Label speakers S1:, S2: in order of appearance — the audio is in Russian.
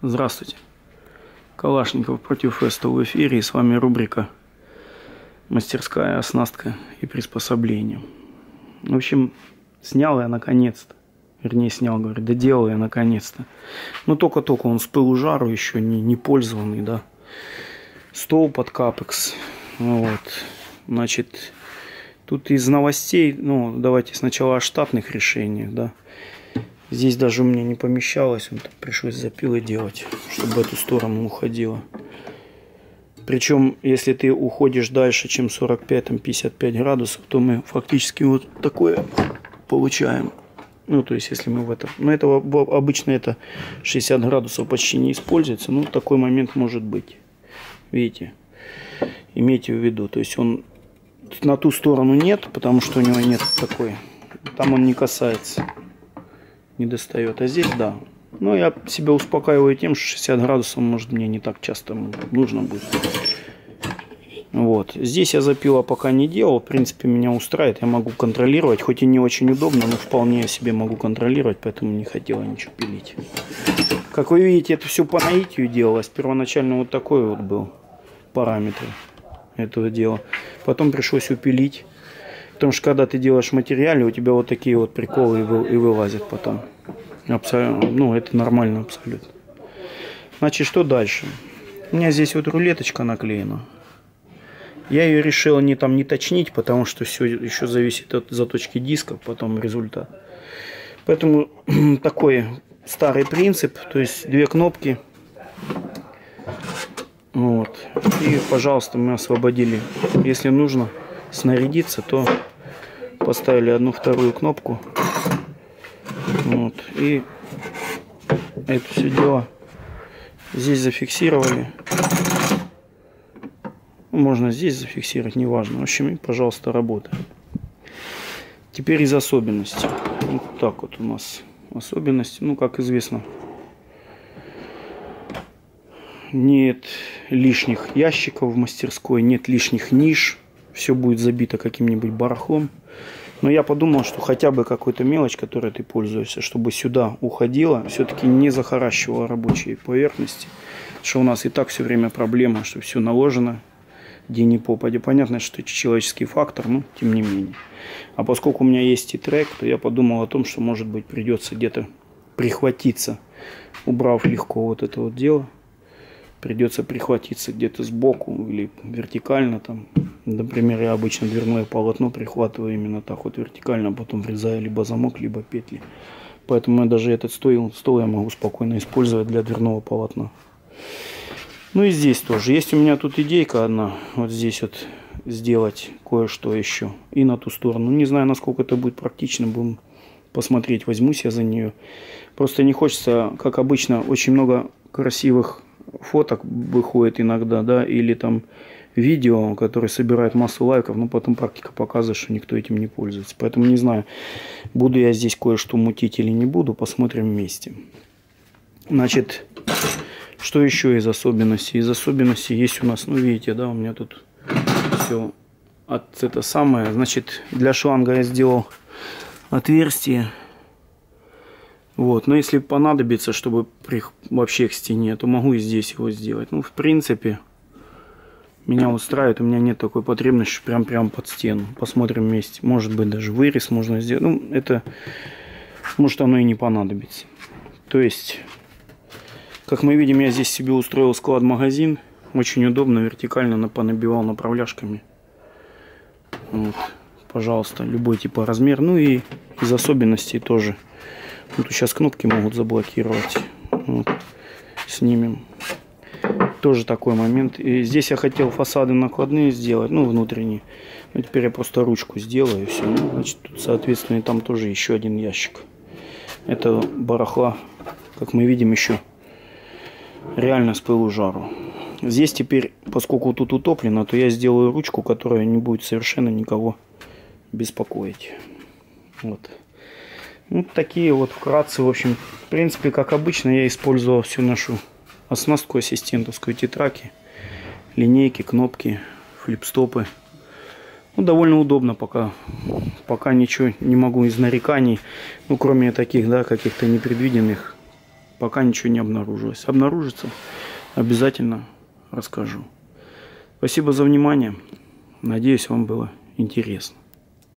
S1: Здравствуйте. Калашников против Феста в эфире. И с вами рубрика «Мастерская оснастка и приспособления». В общем, снял я наконец-то. Вернее, снял, говорю, доделал я наконец-то. Но только-только он с пылу жару еще не, не пользованный, да. Стол под капекс. Вот. Значит, тут из новостей, ну, давайте сначала о штатных решениях, да. Здесь даже у меня не помещалось, вот пришлось запилы делать, чтобы в эту сторону уходило. Причем, если ты уходишь дальше, чем 45-55 градусов, то мы фактически вот такое получаем. Ну, то есть, если мы в этом... Но этого обычно это 60 градусов почти не используется. Ну, такой момент может быть. Видите? Имейте в виду. То есть, он на ту сторону нет, потому что у него нет такой. Там он не касается не достает. А здесь да. Но я себя успокаиваю тем, что 60 градусов, может, мне не так часто нужно будет. Вот. Здесь я запила пока не делал. В принципе, меня устраивает. Я могу контролировать. Хоть и не очень удобно, но вполне я себе могу контролировать. Поэтому не хотела ничего пилить. Как вы видите, это все по наитию делалось. Первоначально вот такой вот был параметр этого дела. Потом пришлось упилить. Потому что когда ты делаешь материале, у тебя вот такие вот приколы и, вы, и вылазят потом. Абсолютно, ну, это нормально абсолютно. Значит, что дальше? У меня здесь вот рулеточка наклеена. Я ее решил не там не точнить, потому что все еще зависит от заточки диска, потом результат. Поэтому такой старый принцип, то есть две кнопки. Вот. И, пожалуйста, мы освободили. Если нужно снарядиться, то поставили одну вторую кнопку. Вот. И это все дело здесь зафиксировали. Можно здесь зафиксировать, неважно. В общем, пожалуйста, работает. Теперь из особенностей. Вот так вот у нас особенности. Ну, как известно, нет лишних ящиков в мастерской, нет лишних ниш. Все будет забито каким-нибудь барахлом. Но я подумал, что хотя бы какую-то мелочь, которой ты пользуешься, чтобы сюда уходила, все-таки не захаращивала рабочие поверхности. Что у нас и так все время проблема, что все наложено, где ни попадя. Понятно, что это человеческий фактор, но тем не менее. А поскольку у меня есть и трек, то я подумал о том, что может быть придется где-то прихватиться, убрав легко вот это вот дело придется прихватиться где-то сбоку или вертикально там. Например, я обычно дверное полотно прихватываю именно так вот вертикально, а потом врезаю либо замок, либо петли. Поэтому я даже этот стол, стол я могу спокойно использовать для дверного полотна. Ну и здесь тоже. Есть у меня тут идейка одна. Вот здесь вот сделать кое-что еще. И на ту сторону. Не знаю, насколько это будет практично. Будем посмотреть, возьмусь я за нее. Просто не хочется, как обычно, очень много красивых фоток выходит иногда, да, или там видео, которое собирает массу лайков, но потом практика показывает, что никто этим не пользуется. Поэтому не знаю, буду я здесь кое-что мутить или не буду, посмотрим вместе. Значит, что еще из особенностей? Из особенностей есть у нас, ну видите, да, у меня тут все от это самое. Значит, для шланга я сделал отверстие вот, но если понадобится, чтобы при, вообще к стене, то могу и здесь его сделать. Ну, в принципе, меня устраивает, у меня нет такой потребности прям прям под стену. Посмотрим вместе. Может быть, даже вырез можно сделать. Ну, это, может, оно и не понадобится. То есть, как мы видим, я здесь себе устроил склад-магазин. Очень удобно, вертикально понабивал направляшками. Вот, пожалуйста, любой типа размер. Ну и из особенностей тоже – вот сейчас кнопки могут заблокировать. Вот. Снимем. Тоже такой момент. И здесь я хотел фасады накладные сделать, ну, внутренние. Но теперь я просто ручку сделаю и все. Ну, значит, тут, соответственно, и там тоже еще один ящик. Это барахла, как мы видим, еще реально с пылу жару. Здесь теперь, поскольку тут утоплено, то я сделаю ручку, которая не будет совершенно никого беспокоить. Вот. Вот такие вот вкратце, в общем, в принципе, как обычно, я использовал всю нашу оснастку ассистентовскую, тетраки, линейки, кнопки, флипстопы. Ну, довольно удобно пока. Пока ничего не могу из нареканий, ну, кроме таких, да, каких-то непредвиденных пока ничего не обнаружилось. Обнаружится, обязательно расскажу. Спасибо за внимание. Надеюсь, вам было интересно.